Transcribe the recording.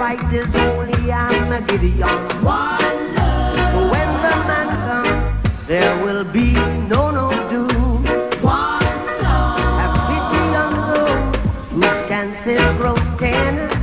fight is holy Armageddon. One love. So when the man comes, there will be no no doom. One soul. Have pity on those whose chances grow thinner.